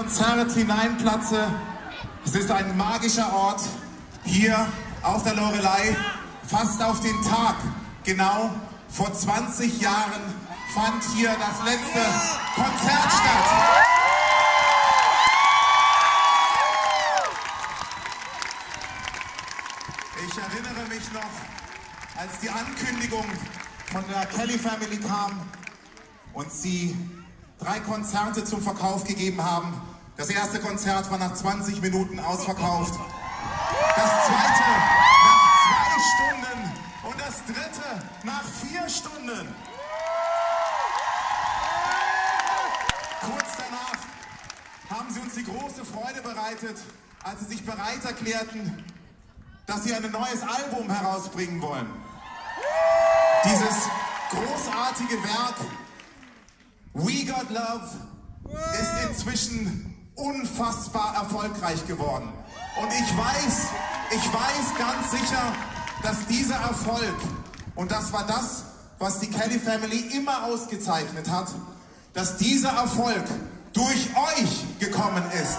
Konzert hineinplatze. Es ist ein magischer Ort hier auf der Lorelei, fast auf den Tag. Genau vor 20 Jahren fand hier das letzte Konzert statt. Ich erinnere mich noch, als die Ankündigung von der Kelly Family kam und sie drei Konzerte zum Verkauf gegeben haben. Das erste Konzert war nach 20 Minuten ausverkauft. Das zweite nach zwei Stunden und das dritte nach vier Stunden. Kurz danach haben sie uns die große Freude bereitet, als sie sich bereit erklärten, dass sie ein neues Album herausbringen wollen. Dieses großartige Werk We Got Love ist inzwischen unfassbar erfolgreich geworden. Und ich weiß, ich weiß ganz sicher, dass dieser Erfolg, und das war das, was die Kelly Family immer ausgezeichnet hat, dass dieser Erfolg durch euch gekommen ist.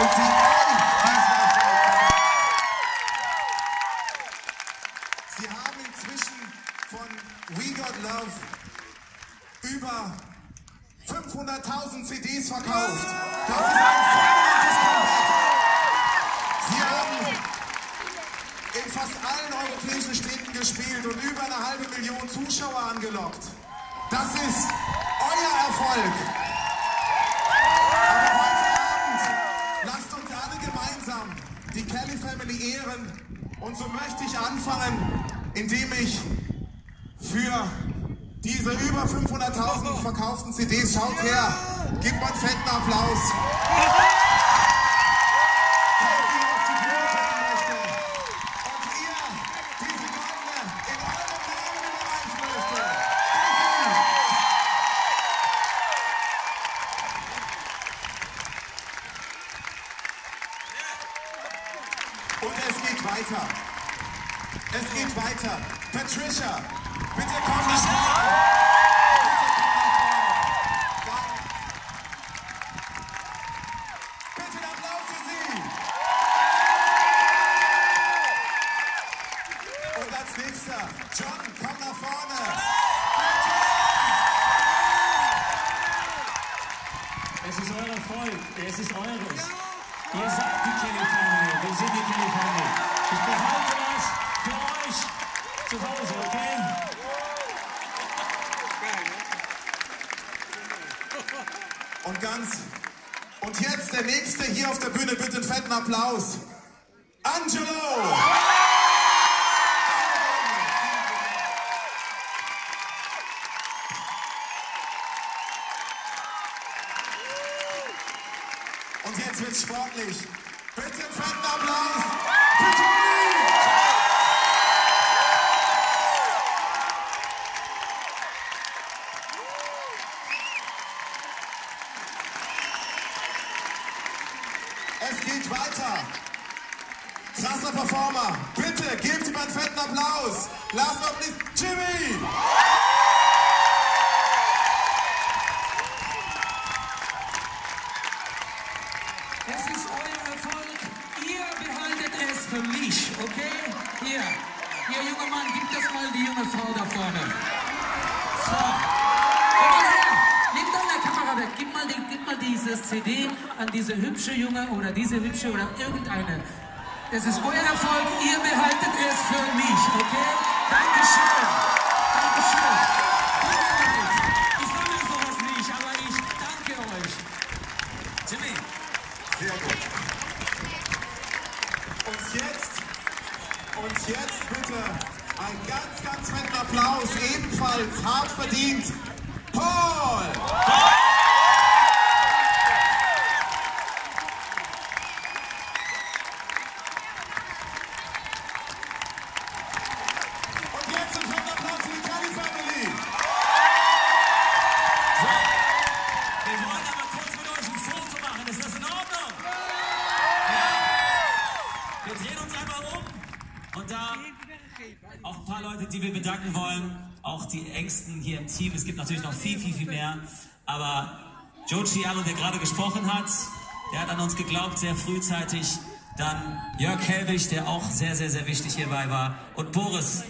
Und sie euch diesen Erfolg Sie haben inzwischen von We Got Love über 500.000 CDs verkauft. Das ist ein fulminantes Comeback. Sie haben in fast allen europäischen Städten gespielt und über eine halbe Million Zuschauer angelockt. Das ist euer Erfolg. Aber heute Abend lasst uns alle gemeinsam die Kelly Family ehren. Und so möchte ich anfangen, indem ich für diese über 500.000 verkauften CDs, schaut her, gebt mal einen fetten Applaus. Und es geht weiter. Es geht weiter. Patricia, bitte komm Es ist euer Erfolg, es ist eures. Ihr seid die Kelly Family, wir sind die Kelly Family. Ich behalte das für euch zu Hause, okay? Und ganz. Und jetzt der nächste hier auf der Bühne, bitte einen fetten Applaus. Angelo! Und jetzt wird's sportlich. Bitte einen fetten Applaus. für Toni! Es geht weiter. Krasser Performer. Bitte gebt ihm einen fetten Applaus. Last but not least, Jimmy. Hier, hier, junger Mann, gib das mal die junge Frau da vorne. So. Komm mal her. Nimm deine Kamera weg. Gib mal, die, gib mal dieses CD an diese hübsche Junge oder diese hübsche oder irgendeine. Das ist euer Erfolg. Ihr behaltet es für mich, okay? Dankeschön. Dankeschön. Tut mir leid. Ich sammle sowas nicht, aber ich danke euch. Jimmy. Sehr gut. Und jetzt, und jetzt bitte ein ganz, ganz fetten Applaus, ebenfalls hart verdient, Paul! Und jetzt ein fetter Applaus für die Kelly Family! So, wir wollen aber kurz mit euch ein Foto machen. Ist das in Ordnung? Ja? Einmal um und da auch ein paar Leute, die wir bedanken wollen. Auch die Ängsten hier im Team. Es gibt natürlich noch viel, viel, viel mehr. Aber Joe Cialo, der gerade gesprochen hat, Der hat an uns geglaubt, sehr frühzeitig. Dann Jörg Helwig, der auch sehr, sehr, sehr wichtig hierbei war. Und Boris,